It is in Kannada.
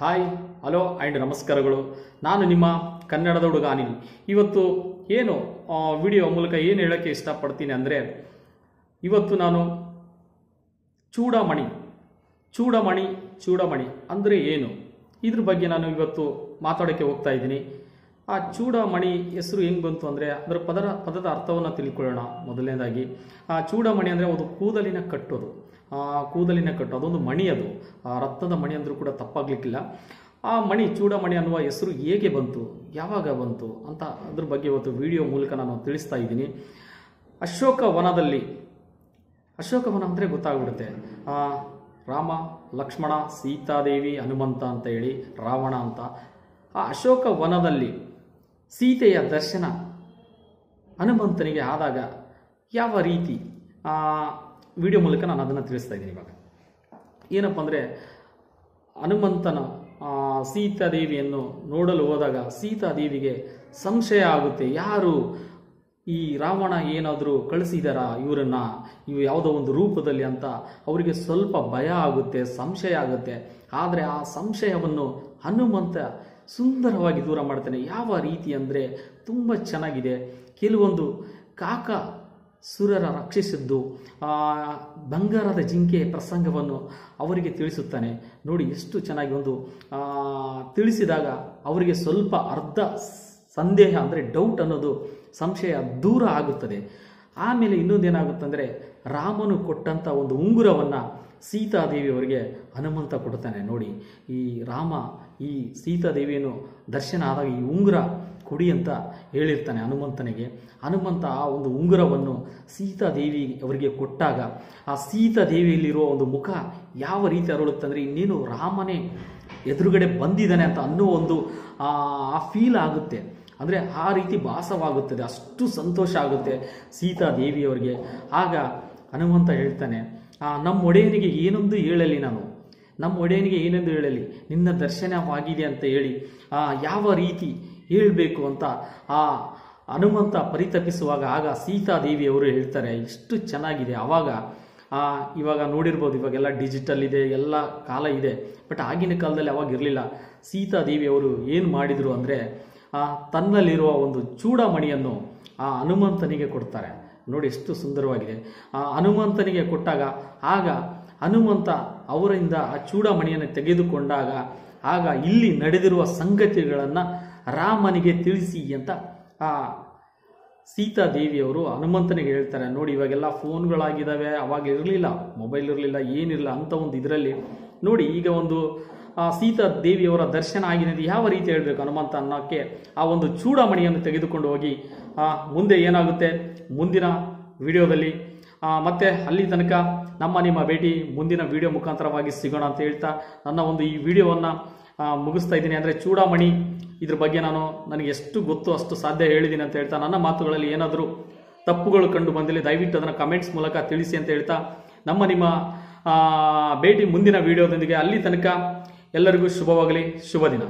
ಹಾಯ್, ಹಲೋ ಆ್ಯಂಡ್ ನಮಸ್ಕಾರಗಳು. ನಾನು ನಿಮ್ಮ ಕನ್ನಡದ ಹುಡುಗ ಅನಿಲ್. ಇವತ್ತು ಏನು ವಿಡಿಯೋ ಮೂಲಕ ಏನು ಹೇಳೋಕ್ಕೆ ಇಷ್ಟಪಡ್ತೀನಿ ಅಂದರೆ, ಇವತ್ತು ನಾನು ಚೂಡಮಣಿ ಚೂಡಮಣಿ ಚೂಡಮಣಿ ಅಂದರೆ ಏನು? ಇದ್ರ ಬಗ್ಗೆ ನಾನು ಇವತ್ತು ಮಾತಾಡೋಕ್ಕೆ ಹೋಗ್ತಾ ಇದ್ದೀನಿ. ಆ ಚೂಡಮಣಿ ಹೆಸರು ಹೆಂಗೆ ಬಂತು ಅಂದರೆ, ಅದರ ಪದರ, ಪದದ ಅರ್ಥವನ್ನು ತಿಳ್ಕೊಳ್ಳೋಣ ಮೊದಲನೇದಾಗಿ. ಆ ಚೂಡಮಣಿ ಅಂದರೆ ಒಂದು ಕೂದಲಿನ ಕಟ್ಟೋದು. ಕೂದಲಿನ ಕಟ್ಟು, ಅದೊಂದು ಮಣಿ ಅದು. ಆ ರತ್ನದ ಮಣಿ ಅಂದರೂ ಕೂಡ ತಪ್ಪಾಗ್ಲಿಕ್ಕಿಲ್ಲ. ಆ ಮಣಿ, ಚೂಡಮಣಿ ಅನ್ನುವ ಹೆಸರು ಹೇಗೆ ಬಂತು, ಯಾವಾಗ ಬಂತು ಅಂತ ಅದ್ರ ಬಗ್ಗೆ ಇವತ್ತು ವಿಡಿಯೋ ಮೂಲಕ ನಾನು ತಿಳಿಸ್ತಾ ಇದ್ದೀನಿ. ಅಶೋಕ ವನದಲ್ಲಿ ಅಶೋಕವನ ಅಂದರೆ ಗೊತ್ತಾಗ್ಬಿಡುತ್ತೆ. ರಾಮ, ಲಕ್ಷ್ಮಣ, ಸೀತಾದೇವಿ, ಹನುಮಂತ ಅಂತ ಹೇಳಿ, ರಾವಣ ಅಂತ. ಆ ಅಶೋಕ ವನದಲ್ಲಿ ಸೀತೆಯ ದರ್ಶನ ಹನುಮಂತನಿಗೆ ಆದಾಗ ಯಾವ ರೀತಿ ವಿಡಿಯೋ ಮೂಲಕ ನಾನು ಅದನ್ನು ತಿಳಿಸ್ತಾ ಇದ್ದೀನಿ ಇವಾಗ. ಏನಪ್ಪ ಅಂದರೆ, ಹನುಮಂತನ ಸೀತಾದೇವಿಯನ್ನು ನೋಡಲು ಹೋದಾಗ ಸೀತಾದೇವಿಗೆ ಸಂಶಯ ಆಗುತ್ತೆ. ಯಾರು ಈ ರಾವಣ ಏನಾದರೂ ಕಳಿಸಿದಾರಾ ಇವರನ್ನ? ಇವು ಯಾವುದೋ ಒಂದು ರೂಪದಲ್ಲಿ ಅಂತ ಅವರಿಗೆ ಸ್ವಲ್ಪ ಭಯ ಆಗುತ್ತೆ, ಸಂಶಯ ಆಗುತ್ತೆ. ಆದರೆ ಆ ಸಂಶಯವನ್ನು ಹನುಮಂತ ಸುಂದರವಾಗಿ ದೂರ ಮಾಡ್ತಾನೆ. ಯಾವ ರೀತಿ ಅಂದರೆ ತುಂಬ ಚೆನ್ನಾಗಿದೆ. ಕೆಲವೊಂದು ಕಾಕ ಸುರರ ರಕ್ಷಿಸಿದ್ದು, ಆ ಬಂಗಾರದ ಜಿಂಕೆ ಪ್ರಸಂಗವನ್ನು ಅವರಿಗೆ ತಿಳಿಸುತ್ತಾನೆ. ನೋಡಿ, ಎಷ್ಟು ಚೆನ್ನಾಗಿ ಒಂದು ತಿಳಿಸಿದಾಗ ಅವರಿಗೆ ಸ್ವಲ್ಪ ಅರ್ಧ ಸಂದೇಹ, ಅಂದರೆ ಡೌಟ್ ಅನ್ನೋದು ಸಂಶಯ ದೂರ ಆಗುತ್ತದೆ. ಆಮೇಲೆ ಇನ್ನೊಂದೇನಾಗುತ್ತಂದರೆ ರಾಮನು ಕೊಟ್ಟಂಥ ಒಂದು ಉಂಗುರವನ್ನು ಸೀತಾದೇವಿಯವರಿಗೆ ಹನುಮಂತ ಕೊಡ್ತಾನೆ. ನೋಡಿ, ಈ ರಾಮ ಈ ಸೀತಾದೇವಿಯನ್ನು ದರ್ಶನ ಆದಾಗ ಈ ಉಂಗುರ ಕೊಡಿ ಅಂತ ಹೇಳಿರ್ತಾನೆ ಹನುಮಂತನಿಗೆ. ಹನುಮಂತ ಆ ಒಂದು ಉಂಗುರವನ್ನು ಸೀತಾದೇವಿ ಅವರಿಗೆ ಕೊಟ್ಟಾಗ ಆ ಸೀತಾದೇವಿಯಲ್ಲಿರುವ ಒಂದು ಮುಖ ಯಾವ ರೀತಿ ಅರಳುತ್ತಂದರೆ ಇನ್ನೇನು ರಾಮನೇ ಎದುರುಗಡೆ ಬಂದಿದ್ದಾನೆ ಅಂತ ಅನ್ನೋ ಒಂದು, ಆ ಫೀಲ್ ಆಗುತ್ತೆ. ಅಂದರೆ ಆ ರೀತಿ ಭಾಸವಾಗುತ್ತದೆ, ಅಷ್ಟು ಸಂತೋಷ ಆಗುತ್ತೆ ಸೀತಾ ಸೀತಾದೇವಿಯವರಿಗೆ ಆಗ ಹನುಮಂತ ಹೇಳ್ತಾನೆ ನಮ್ಮ ಒಡೆಯನಿಗೆ ಏನೊಂದು ಹೇಳಲಿ ನಾನು? ನಮ್ಮ ಒಡೆಯನಿಗೆ ಏನೆಂದು ಹೇಳಲಿ? ನಿನ್ನ ದರ್ಶನವಾಗಿದೆ ಅಂತ ಹೇಳಿ ಯಾವ ರೀತಿ ಹೇಳಬೇಕು ಅಂತ? ಆ, ಹನುಮಂತ ಪರಿತಪಿಸುವಾಗ ಆಗ ಸೀತಾದೇವಿಯವರು ಹೇಳ್ತಾರೆ, ಇಷ್ಟು ಚೆನ್ನಾಗಿದೆ ಆವಾಗ ಇವಾಗ ನೋಡಿರ್ಬೋದು, ಇವಾಗೆಲ್ಲ ಡಿಜಿಟಲ್ ಇದೆ, ಎಲ್ಲ ಕಾಲ ಇದೆ, ಬಟ್ ಆಗಿನ ಕಾಲದಲ್ಲಿ ಅವಾಗ ಇರಲಿಲ್ಲ. ಸೀತಾದೇವಿಯವರು ಏನು ಮಾಡಿದರು ಅಂದರೆ ತನ್ನಲ್ಲಿರುವ ಒಂದು ಚೂಡಮಣಿಯನ್ನು ಆ ಹನುಮಂತನಿಗೆ ಕೊಡ್ತಾರೆ. ನೋಡಿ ಎಷ್ಟು ಸುಂದರವಾಗಿದೆ. ಆ ಹನುಮಂತನಿಗೆ ಕೊಟ್ಟಾಗ, ಆಗ ಹನುಮಂತ ಅವರಿಂದ ಆ ಚೂಡಮಣಿಯನ್ನು ತೆಗೆದುಕೊಂಡಾಗ, ಆಗ ಇಲ್ಲಿ ನಡೆದಿರುವ ಸಂಗತಿಗಳನ್ನು ರಾಮನಿಗೆ ತಿಳಿಸಿ ಅಂತ ಆ ಸೀತಾದೇವಿಯವರು ಹನುಮಂತನಿಗೆ ಹೇಳ್ತಾರೆ. ನೋಡಿ, ಇವಾಗೆಲ್ಲ ಫೋನ್ಗಳಾಗಿದ್ದಾವೆ ಅವಾಗ ಇರಲಿಲ್ಲ, ಮೊಬೈಲ್ ಇರಲಿಲ್ಲ, ಏನಿರಲಿಲ್ಲ, ಅಂತ ಒಂದು ಇದರಲ್ಲಿ ನೋಡಿ, ಈಗ ಒಂದು ಆ ಸೀತಾ ದೇವಿಯವರ ದರ್ಶನ ಅಂತ ಯಾವ ರೀತಿ ಹೇಳಬೇಕು ಹನುಮಂತ ಅನ್ನೋಕ್ಕೆ ಆ ಒಂದು ಚೂಡಮಣಿಯನ್ನು ತೆಗೆದುಕೊಂಡು ಹೋಗಿ ಮುಂದೆ ಏನಾಗುತ್ತೆ? ಮುಂದಿನ ವಿಡಿಯೋದಲ್ಲಿ ಮತ್ತೆ ಅಲ್ಲಿ ತನಕ ನಮ್ಮ ನಿಮ್ಮ ಭೇಟಿ ಮುಂದಿನ ವಿಡಿಯೋ ಮುಖಾಂತರವಾಗಿ ಸಿಗೋಣ ಅಂತ ಹೇಳ್ತಾ ನನ್ನ ಒಂದು ಈ ವಿಡಿಯೋವನ್ನು ಮುಗಿಸ್ತಾ ಇದ್ದೀನಿ. ಅಂದರೆ ಚೂಡಾಮಣಿ ಇದ್ರ ಬಗ್ಗೆ ನಾನು ನನಗೆ ಎಷ್ಟು ಗೊತ್ತು ಅಷ್ಟು ಸಾಧ್ಯ ಹೇಳಿದ್ದೀನಿ ಅಂತ ಹೇಳ್ತಾ, ನನ್ನ ಮಾತುಗಳಲ್ಲಿ ಏನಾದರೂ ತಪ್ಪುಗಳು ಕಂಡು ಬಂದಲ್ಲಿ, ದಯವಿಟ್ಟು ಅದನ್ನು ಕಮೆಂಟ್ಸ್ ಮೂಲಕ ತಿಳಿಸಿ ಅಂತ ಹೇಳ್ತಾ ನಮ್ಮ ನಿಮ್ಮ ಭೇಟಿ ಮುಂದಿನ ವಿಡಿಯೋದೊಂದಿಗೆ ಅಲ್ಲಿ ತನಕ ಎಲ್ಲರಿಗೂ ಶುಭವಾಗಲಿ ಶುಭ ದಿನ